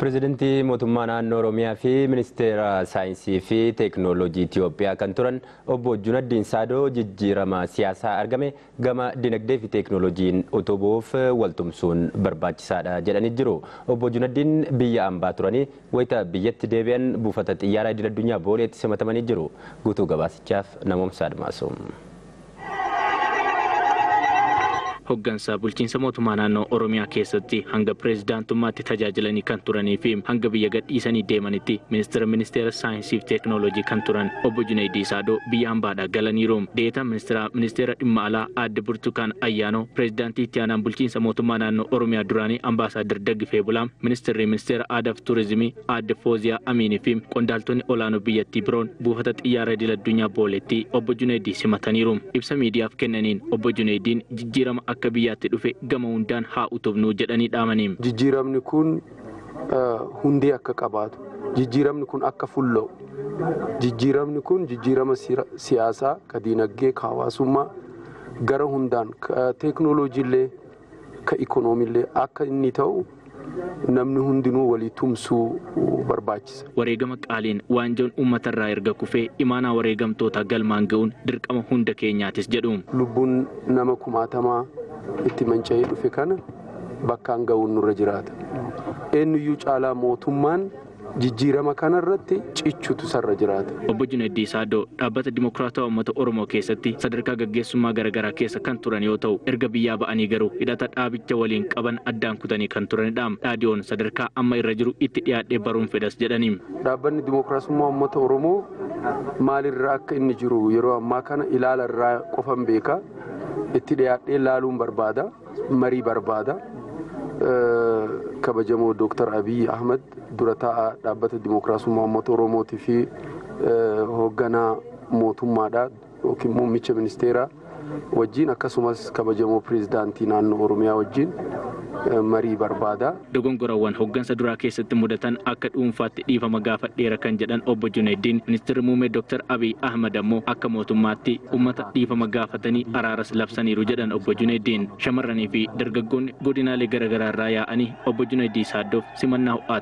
Pireezidantii mootummaa naannoo Oromiyaa fi ministeera saayinsii fi teeknooloojii Itiyoophiyaa kan turan obbo Junaddiin Saadoo jijjiirama siyaasaa argame gama dinagdee fi teeknooloojiin utubuuf waltumsuun barbaachisaadha jedhanii jiru. Obbo Junaddiin biyya ambaa turanii wayita biyyatti deebi'an buufata xiyyaaraa idil addunyaa booleetti simatamanii jiru. Guutuu gabaasichaaf namoomsa admaasuu. Hoggansa bulchiinsa mootummaa naannoo oromiyaa keessatti hanga pireezidaantummaatti tajaajilanii kan turanii fi hanga biyya gadhiisanii deemanitti ministeera ministeera saayinsii fi teeknooloojii kan turan obbo Junaydii Saadoo biyya hambaadhaa galaniiru. Deetaa ministeera ministeera dhimma alaa aadde Burtukaan Ayyaanoo pireezidaantii itti aanaan bulchiinsa mootummaa naannoo oromiyaa duraanii ambaasaaddar Daggifee Bulaa ministeerri ministeera aadaa fi turizimii aadde Fooziyaa Amiinii fi qondaaltonni olaanoo biyyattii biroon buufata xiyyaara idil addunyaa booleetti obbo Junaydii simataniiru. Ibsa miidiyaaf kennaniin obbo Junaydiin jijjiirama akka biyyaatti dhufe gama hundaan haa utubnu jedhanii dhaamaniin. Jijjiiramni kun hundee akka qabaatu, jijjiiramni kun akka fulla'u, jijjiiramni kun jijjiirama siyaasaa, ka diinagdee, ka hawaasummaa gara hundaan ka teeknooloojiillee, ka ikoonoomillee akka inni ta'u namni hundinuu walii tumsuu barbaachisa. Wareegama qaaliin waanjoon uummatarraa erga kufee imaanaa wareegamtoota galmaan ga'uun dirqama hunda keenyaatis jedhu. Lubbuun nama kumaatamaa itti manca'ee dhufe kana bakkaan ga'uun nurra jiraata. Eenyuyyuu caalaa mootummaan jijjiirama kanarratti cichutu sarra jiraata. Obbo Junaydii Saadoo dhaabbata Dimokiraatawaa Uummata Oromoo keessatti sadarkaa gaggeessummaa garaagaraa keessa kan turan yoo ta'u erga biyyaa ba'anii garuu hidhata dhaabicha waliin qaban addaan kutanii kan turanidha. Dhaadiyoon sadarkaa amma irra jiru itti dhiyaadhee baruun fedhas jedhaniim. Dhaabbanni Dimokiraasummaa Uummata Oromoo maalirraa akka inni jiru yeroo ammaa kana ilaalarraa qofan beeka. Itti dhiyaadhee laaluun barbaada. Marii barbaada. kabajamoo Dooktar Abiy Ahmad dura taa'aa dhaabbata Dimokiraasummaa Uummata Oromootii fi hoogganaa mootummaadha yookiin muummicha ministeeraa wajjin akkasumas kabajamoo pireezidaantii naannoo Oromiyaa wajjin marii barbaada. Dogongorawwan hoggansa duraa keessatti mudatan akka dhuunfaatti dhiifama gaafadheera kan jedhan obbo Junayddiin ministeerri muummee Dooktar Abiy Ahmad ammoo akka mootummaatti uummata dhiifama gaafatanii araaras labsaniiru jedhan obbo Junayddiin shamarranii fi dargaggoonni godinaalee garaagaraa irraa yaa'anii obbo Junayddii Saaddoof simannaa ho'aa